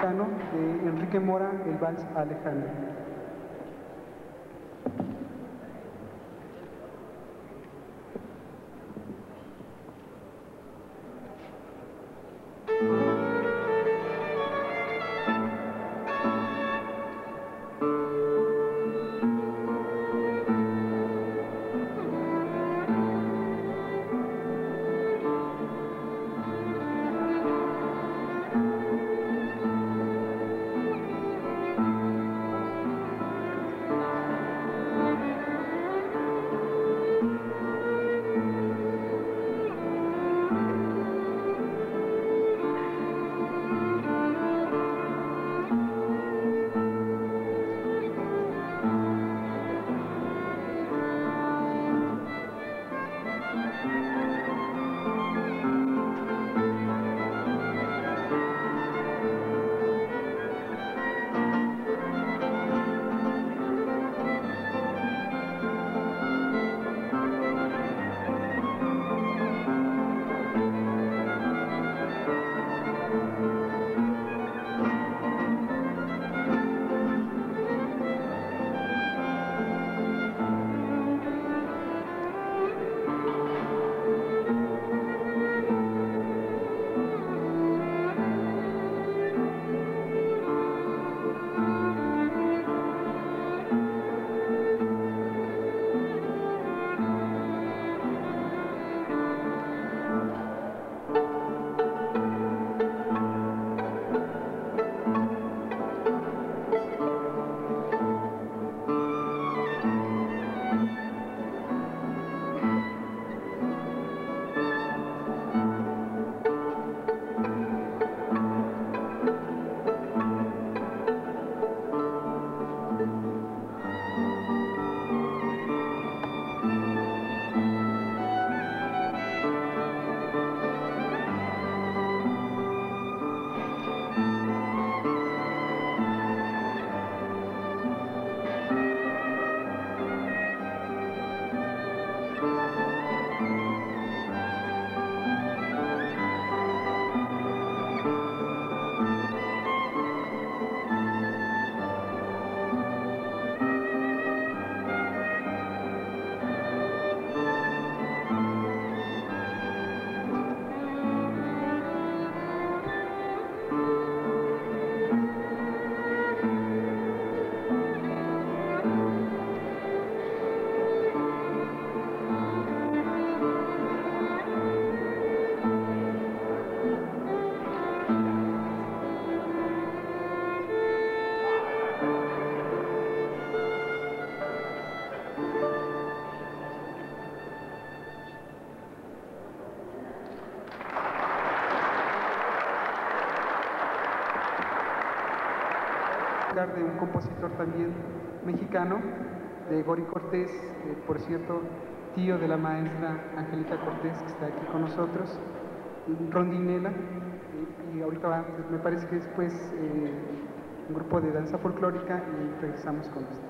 de Enrique Mora, el vals Alejandro. De un compositor también mexicano, de Gori Cortés, por cierto, tío de la maestra Angélica Cortés, que está aquí con nosotros, Rondinela, y, ahorita va, me parece que después eh, un grupo de danza folclórica y regresamos con estos.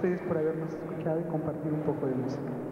Ustedes por habernos escuchado y compartir un poco de música.